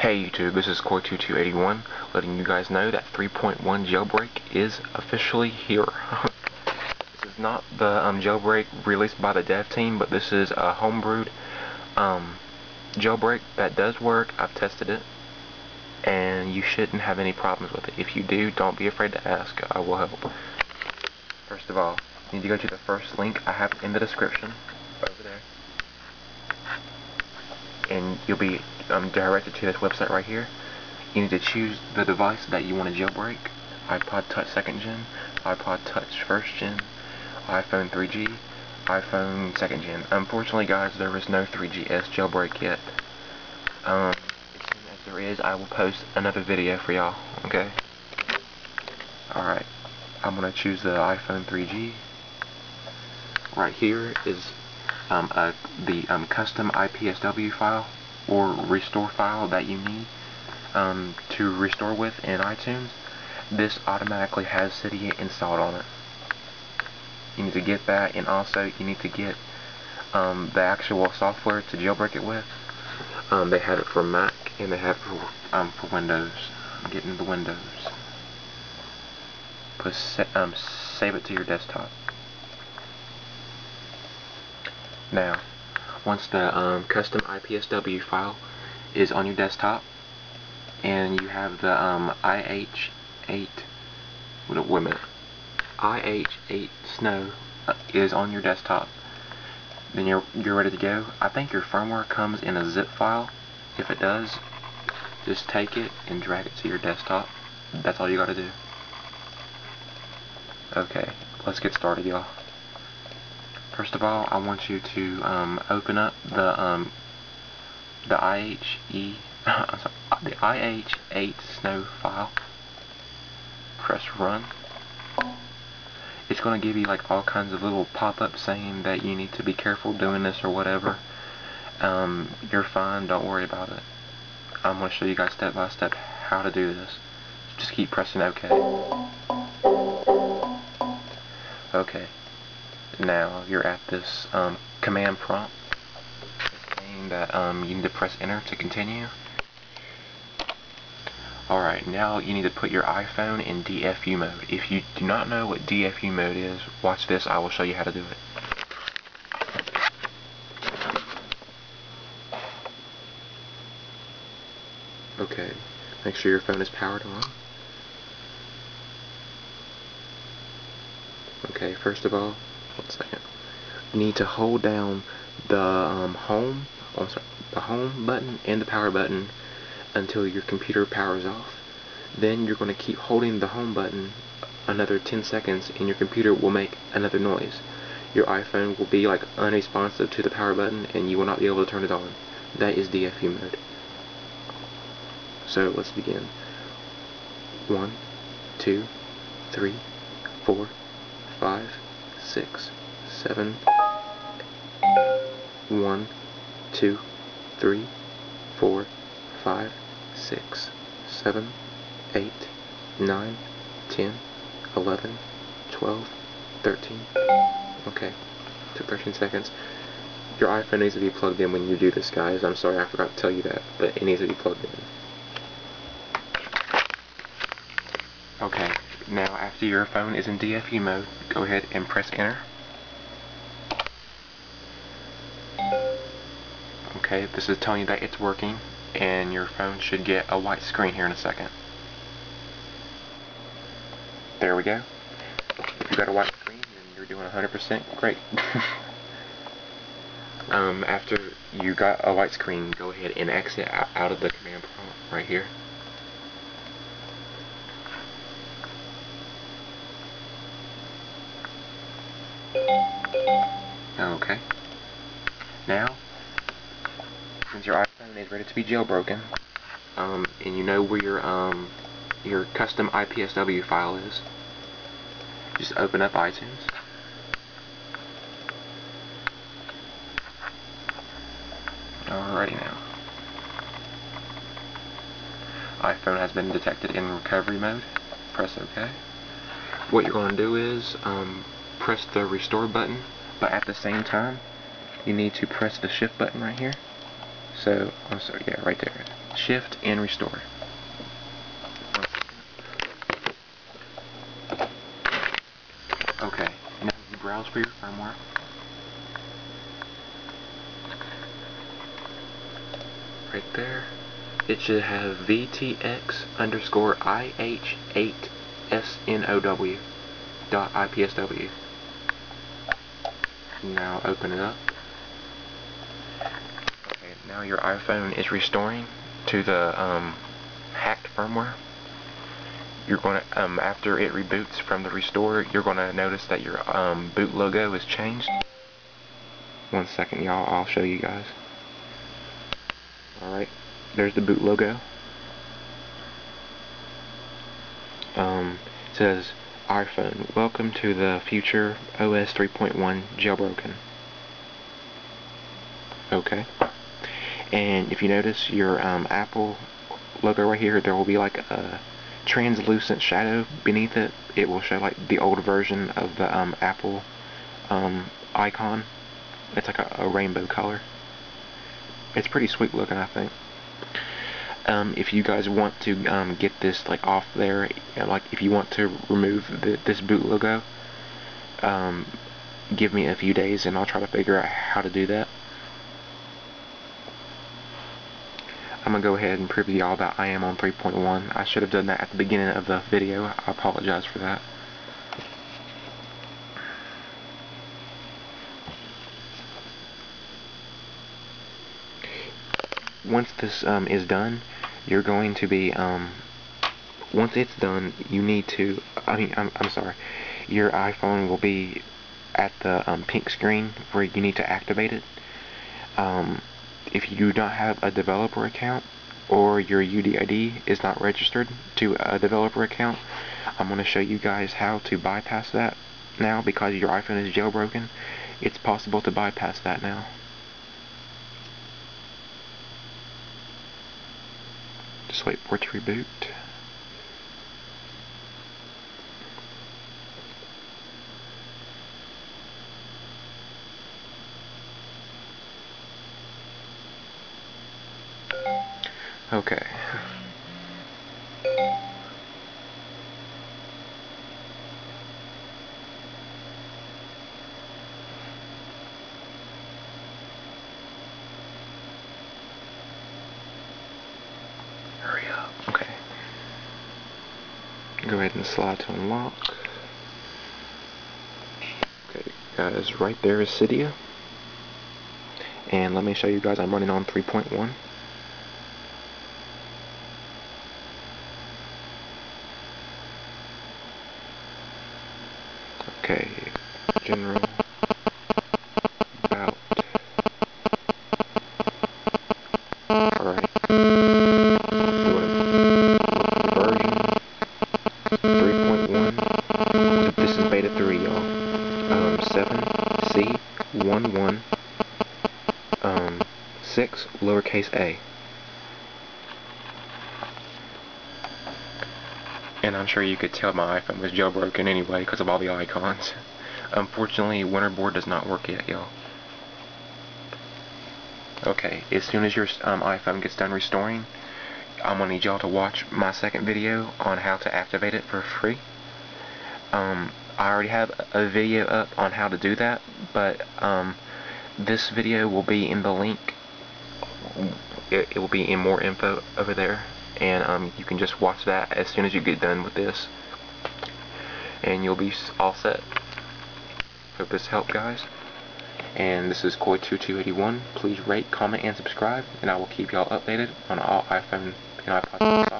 Hey YouTube, this is Koi2281 letting you guys know that 3.1 jailbreak is officially here. this is not the um, jailbreak released by the dev team, but this is a homebrewed um, jailbreak that does work. I've tested it, and you shouldn't have any problems with it. If you do, don't be afraid to ask. I will help. First of all, you need to go to the first link I have in the description, over there and you'll be um, directed to this website right here. You need to choose the device that you want to jailbreak. iPod Touch 2nd Gen, iPod Touch 1st Gen, iPhone 3G, iPhone 2nd Gen. Unfortunately guys, there is no 3GS jailbreak yet. Um, as soon as there is, I will post another video for y'all, okay? Alright, I'm going to choose the iPhone 3G. Right here is um, uh, the um, custom IPSW file or restore file that you need um, to restore with in iTunes, this automatically has Cydia installed on it. You need to get that, and also you need to get um, the actual software to jailbreak it with. Um, they have it for Mac and they have it for, um, for Windows. Getting the Windows. Sa um, save it to your desktop. Now, once the um, custom IPSW file is on your desktop, and you have the um, IH8, wait a minute, IH8 Snow uh, is on your desktop, then you're you're ready to go. I think your firmware comes in a zip file. If it does, just take it and drag it to your desktop. That's all you gotta do. Okay, let's get started, y'all. First of all, I want you to um, open up the um, the IHE sorry, the IH8 snow file. Press run. It's going to give you like all kinds of little pop-ups saying that you need to be careful doing this or whatever. Um, you're fine. Don't worry about it. I'm going to show you guys step by step how to do this. Just keep pressing OK. Okay now you're at this um, command prompt saying that um, you need to press enter to continue. Alright, now you need to put your iPhone in DFU mode. If you do not know what DFU mode is, watch this, I will show you how to do it. Okay, make sure your phone is powered on. Okay, first of all, one second. You need to hold down the um, home, oh, sorry, the home button and the power button until your computer powers off. Then you're going to keep holding the home button another 10 seconds and your computer will make another noise. Your iPhone will be like unresponsive to the power button and you will not be able to turn it on. That is DFU mode. So let's begin. One, two, three, four, five, six, seven, one, two, three, four, five, six, seven, eight, nine, ten, eleven, twelve, thirteen. Okay, took 13 seconds. Your iPhone needs to be plugged in when you do this, guys. I'm sorry I forgot to tell you that, but it needs to be plugged in. Okay, now after your phone is in DFU mode, go ahead and press enter. Okay, this is telling you that it's working and your phone should get a white screen here in a second. There we go. If you got a white screen and you're doing 100%, great. um, after you got a white screen, go ahead and exit out of the command prompt right here. Okay. Now, since your iPhone is ready to be jailbroken, um, and you know where your um, your custom IPSW file is, just open up iTunes. Alrighty now. iPhone has been detected in recovery mode. Press OK. What you're going to do is um, press the restore button, but at the same time, you need to press the shift button right here So, I'm sorry, yeah, right there. Shift and restore. Okay, now you browse for your firmware. Right there. It should have VTX underscore IH8 SNOW dot IPSW. Now open it up. Okay, now your iPhone is restoring to the um, hacked firmware. You're going to, um, after it reboots from the restore, you're going to notice that your um, boot logo is changed. One second, y'all. I'll show you guys. Alright, there's the boot logo. Um, it says iPhone, welcome to the future OS 3.1 jailbroken. Okay. And if you notice your um, Apple logo right here, there will be like a translucent shadow beneath it. It will show like the old version of the um, Apple um, icon. It's like a, a rainbow color. It's pretty sweet looking, I think um, if you guys want to um, get this like off there, like if you want to remove the, this boot logo, um, give me a few days and I'll try to figure out how to do that. I'm gonna go ahead and prove to y'all that I am on 3.1. I should have done that at the beginning of the video. I apologize for that. once this um, is done, you're going to be, um, once it's done, you need to, I mean, I'm, I'm sorry, your iPhone will be at the um, pink screen where you need to activate it. Um, if you do not have a developer account or your UDID is not registered to a developer account, I'm going to show you guys how to bypass that now because your iPhone is jailbroken. It's possible to bypass that now. Just wait for it to reboot. Okay. Go ahead and slide to unlock. Okay, guys, right there is Cydia. And let me show you guys, I'm running on 3.1. Okay, general, about, alright. 3.1. This is beta 3, y'all. Um, 7C11 um, 6 lowercase a. And I'm sure you could tell my iPhone was jailbroken anyway because of all the icons. Unfortunately, Winterboard does not work yet, y'all. Okay, as soon as your um, iPhone gets done restoring, I'm going to need y'all to watch my second video on how to activate it for free. Um, I already have a video up on how to do that, but um, this video will be in the link. It, it will be in more info over there, and um, you can just watch that as soon as you get done with this, and you'll be all set. Hope this helped, guys. And this is Koi2281. Please rate, comment, and subscribe, and I will keep y'all updated on all iPhone and iPod.